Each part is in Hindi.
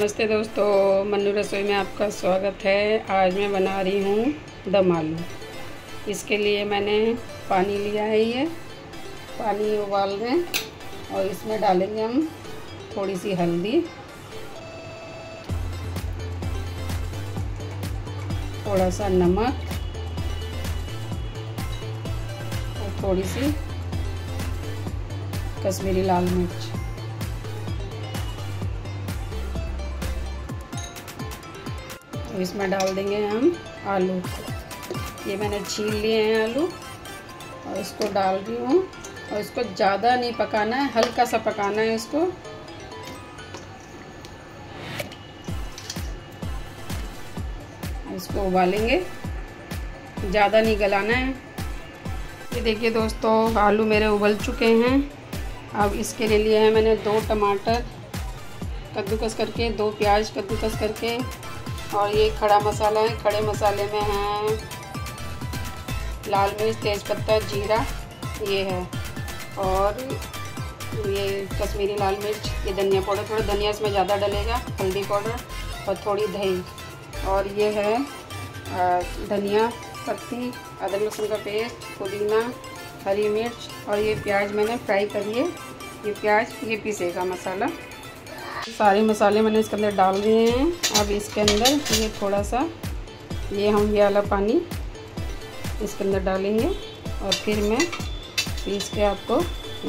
नमस्ते दोस्तों, मन्नू रसोई में आपका स्वागत है। आज मैं बना रही हूँ दम आलू। इसके लिए मैंने पानी लिया है ये। पानी उबाल दें और इसमें डालेंगे हम थोड़ी सी हल्दी। थोड़ा सा नमक और थोड़ी सी कश्मीरी लाल मिर्च। इसमें डाल देंगे हम आलू। ये मैंने छील लिए हैं आलू और इसको डाल रही हूँ। और इसको ज़्यादा नहीं पकाना है, हल्का सा पकाना है इसको। इसको उबालेंगे। ज़्यादा नहीं गलाना है। ये देखिए दोस्तों, आलू मेरे उबल चुके हैं। अब इसके लिए लिए हैं मैंने दो टमाटर, कद्दूकस करके, दो प्याज कद्दूकस करके। और ये खड़ा मसाला है, खड़े मसाले में है। लाल मिर्च तेज़पत्ता जीरा, ये है। और ये कश्मीरी लाल मिर्च, ये धनिया पाउडर, थोड़ा धनिया इसमें ज़्यादा डलेगा, हल्दी पाउडर और थोड़ी दही। और ये है धनिया, पत्ती, अदरक लहसुन का पेस्ट, पुदीना, हरी मिर्च और ये प्याज मैंने फ्राई करी है ये प्याज, ये पीसेगा मसाला। सारे मसाले मैंने इसके अंदर डाल दिए हैं। अब इसके अंदर ये थोड़ा सा, ये हम ये वाला पानी इसके अंदर डालेंगे। और फिर मैं पीस के आपको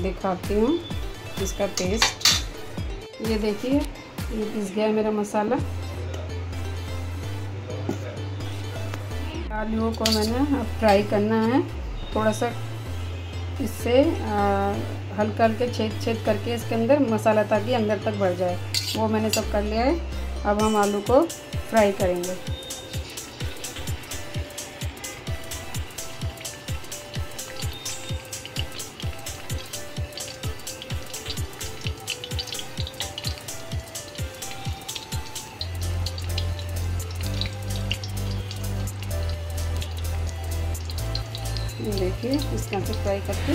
दिखाती हूँ इसका टेस्ट ये देखिए, ये पीस गया है मेरा मसाला। आलूओं को मैंने अब फ्राई करना है। थोड़ा सा इससे हल्का हल्के छेद छेद करके इसके अंदर मसाला ताकि अंदर तक भर जाए। वो मैंने सब कर लिया है। अब हम आलू को फ्राई करेंगे। देखिए इस तरह से फ्राई करके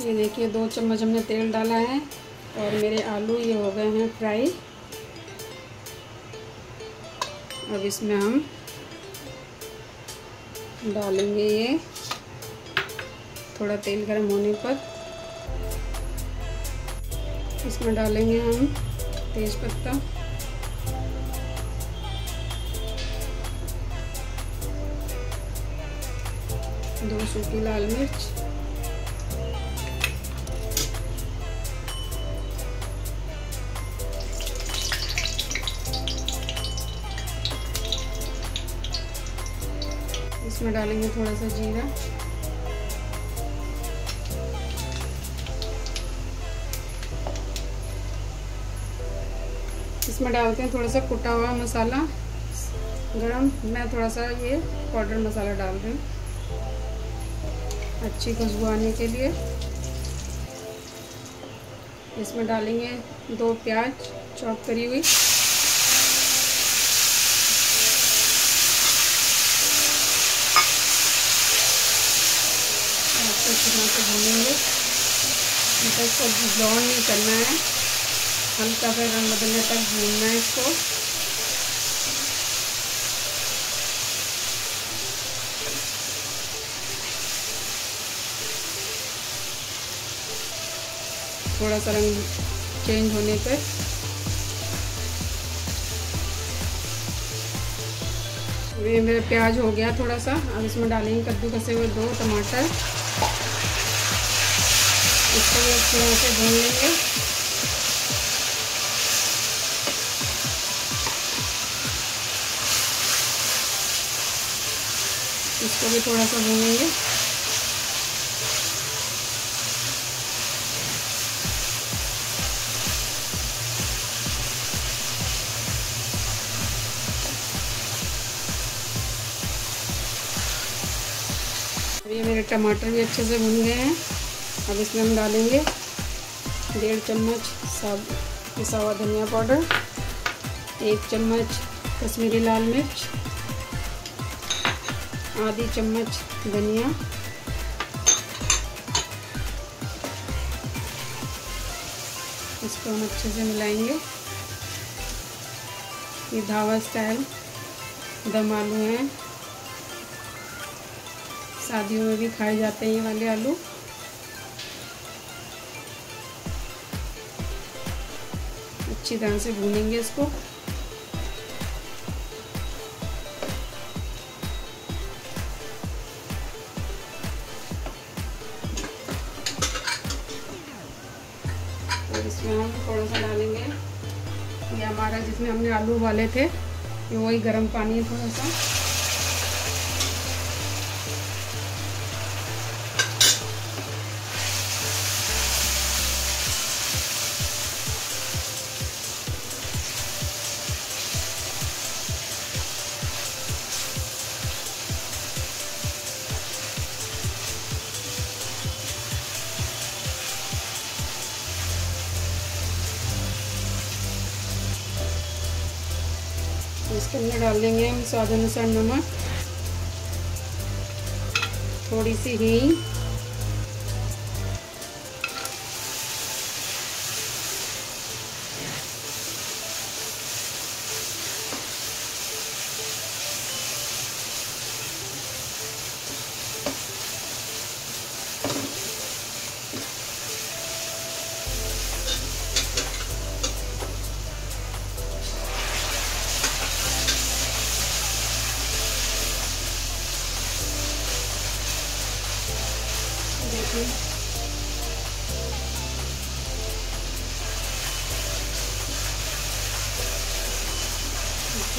ये देखिए, दो चम्मच हमने तेल डाला है और मेरे आलू ये हो गए हैं फ्राई। अब इसमें हम डालेंगे ये थोड़ा तेल गर्म होने पर। इसमें डालेंगे हम तेज पत्ता दो सूखी लाल मिर्च। इसमें डालेंगे थोड़ा सा जीरा। इसमें डालते हैं थोड़ा सा कुटा हुआ मसाला। गरम, मैं थोड़ा सा ये पाउडर मसाला डाल रही हूँ। अच्छी खुशबू आने के लिए। इसमें डालेंगे दो प्याज, चॉप करी हुई। अच्छी तरह से भूनेंगे इनका इसको ब्राउन नहीं करना है हल्का सा रंग बदलने तक भूनना है इसको। थोड़ा सा रंग चेंज होने पर ये मेरा प्याज हो गया थोड़ा सा। अब इसमें डालेंगे कद्दू कसे हुए दो टमाटर। इसको भी अच्छी तरह से भून लेंगे। इसको भी थोड़ा सा भूनेंगे ये मेरे टमाटर भी अच्छे से भुन गए हैं। अब इसमें हम डालेंगे डेढ़ चम्मच सब, पिसा हुआ धनिया पाउडर, एक चम्मच कश्मीरी लाल मिर्च, आधी चम्मच धनिया। इसको हम अच्छे से मिलाएँगे। ये धावा स्टाइल, दम आलू हैं। शादियों में भी खाए जाते हैं ये वाले आलू। अच्छी तरह से भूनेंगे इसको। और इसमें हम थोड़ा सा डालेंगे। ये हमारा जिसमें हमने आलू उबाले थे, ये वही गर्म पानी है थोड़ा सा। इसके डाल देंगे हम स्वाद अनुसार नमक। थोड़ी सी हींग। देखिए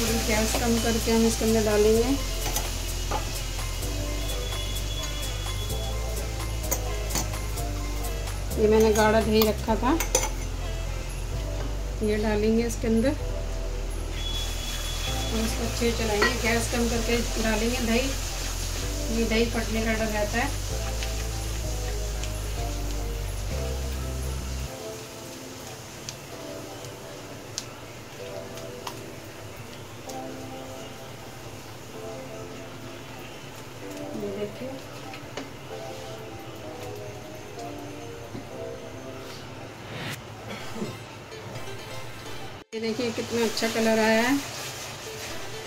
थोड़ी गैस कम करके हम इसके अंदर डालेंगे ये मैंने गाढ़ा दही रखा था। ये डालेंगे इसके अंदर। और इसको अच्छे चलाएँगे। गैस कम करके डालेंगे दही। ये दही फटने का डर रहता है। देखिए कितना अच्छा कलर आया है।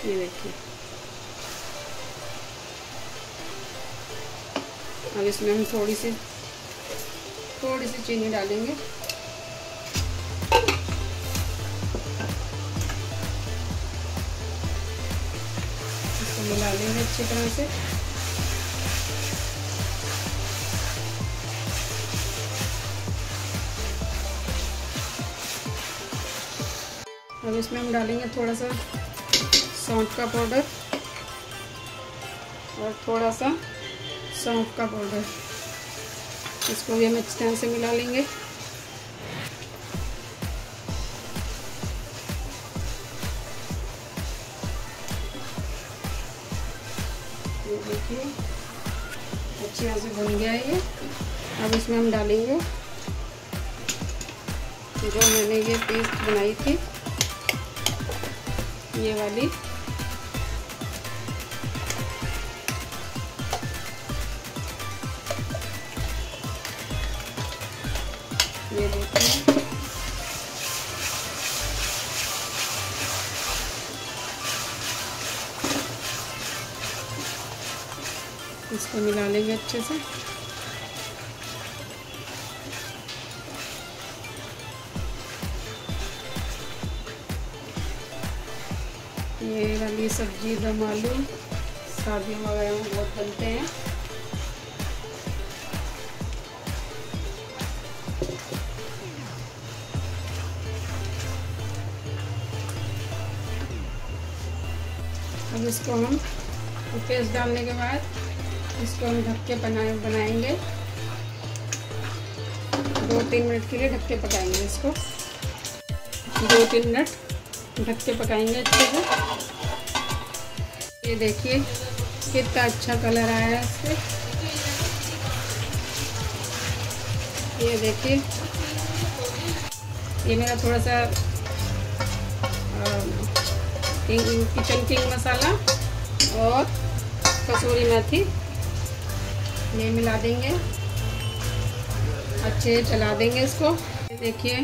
ये देखिए। अब इसमें हम थोड़ी सी थोड़ी सी चीनी डालेंगे। इसको मिला लेंगे अच्छी तरह से। अब इसमें हम डालेंगे थोड़ा सा सौंठ का पाउडर और थोड़ा सा सौंफ का पाउडर। इसको भी हम अच्छी तरह से मिला लेंगे। देखिए, अच्छी तरह से भुन गया है ये। अब इसमें हम डालेंगे जो मैंने ये पेस्ट बनाई थी। ये वाली। ये देखिए। इसको मिला लेंगे अच्छे से। ये सब्ज़ी दम आलू शादियों वगैरह में बहुत बनते हैं। अब इसको हम पेस्ट डालने के बाद इसको हम ढक के बनाए, बनाएँगे। दो तीन मिनट के लिए ढक के पकाएँगे इसको। दो तीन मिनट ढक के पकाएँगे अच्छे से। ये देखिए, कितना अच्छा कलर आया है इससे। ये देखिए, ये मेरा थोड़ा सा किंग, किचन किंग मसाला और कसूरी मेथी। ये मिला देंगे। अच्छे चला देंगे इसको। देखिए,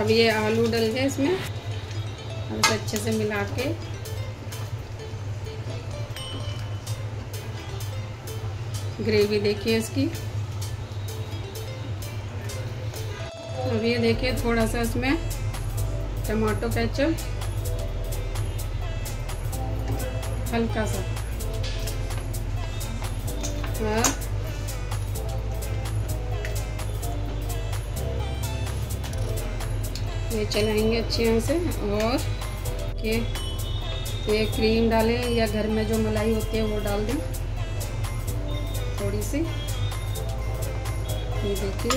अब ये आलू डल गए इसमें। अच्छे से मिला के ग्रेवी देखिए इसकी। अब ये देखिए थोड़ा सा इसमें टमाटो केचप। हल्का सा। और ये चलाएँगे अच्छे यहाँ से और ये ये क्रीम डालें या घर में जो मलाई होती है वो डाल दें। थोड़ी सी। ये देखिए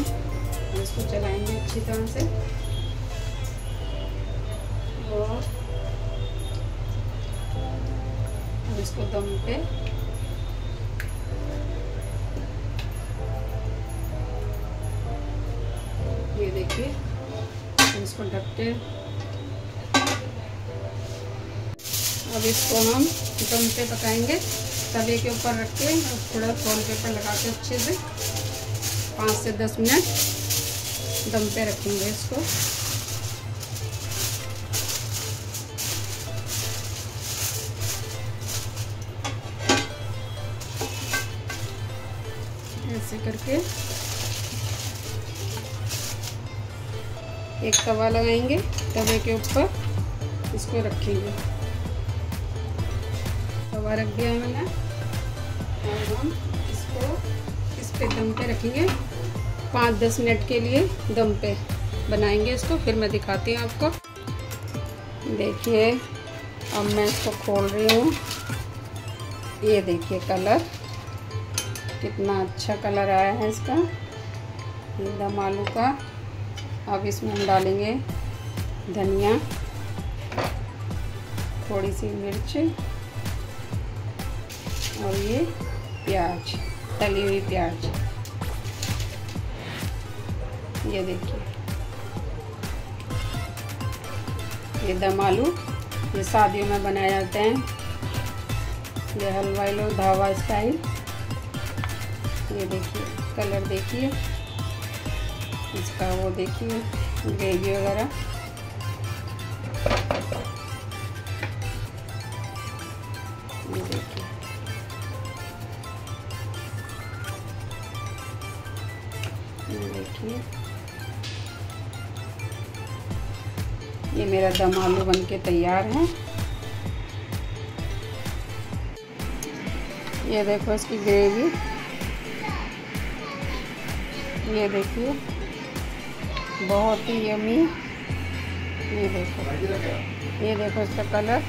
इसको चलाएँगे अच्छी तरह से। और इसको दम पे ये देखिए इसको ढक के अब इसको हम दम पे पकाएँगे। तवे के ऊपर रख के थोड़ा फोल पेपर लगा के अच्छे से पाँच से दस मिनट दम पे रखेंगे इसको। ऐसे करके एक तवा लगाएँगे, तवे के ऊपर इसको रखेंगे। तवा रख दिया मैंने। और हम इसको इस पे दम पे रखेंगे। पाँच दस मिनट के लिए दम पे बनाएँगे इसको, फिर मैं दिखाती हूँ आपको। देखिए, अब मैं इसको खोल रही हूँ। ये देखिए कलर। कितना अच्छा कलर आया है इसका। दम आलू का। अब इसमें हम डालेंगे धनिया। थोड़ी सी मिर्च। और ये प्याज, तली हुई प्याज। ये देखिए। ये दम आलू, ये शादियों में बनाए जाते हैं। ये हलवाई लोग, धावा स्टाइल। ये देखिए, कलर देखिए। इसका वो देखिए, ग्रेवी वगैरह। मेरा दम आलू बन के तैयार है। ये देखो इसकी ग्रेवी। ये देखिए, बहुत ही यमी। ये देखो ये देखो इसका कलर।